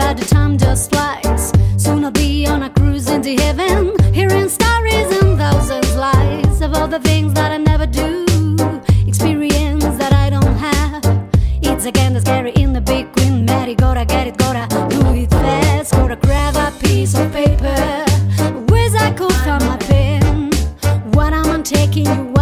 By the time just flies. Soon I'll be on a cruise into heaven, hearing stories and thousands lies of all the things that I never do, experience that I don't have. It's again the scary in the big Queen Mary. Gotta get it, gotta do it fast. Gotta grab a piece of paper, where's I could find my pen. What am I taking you.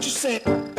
what you said.